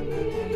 non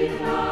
Amen.